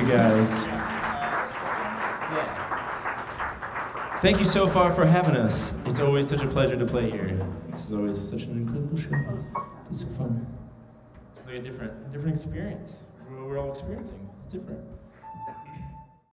You guys. Thank you Sofar for having us. It's always such a pleasure to play here. This is always such an incredible show. It's so fun. It's like a different, different experience. We're all experiencing. It's different.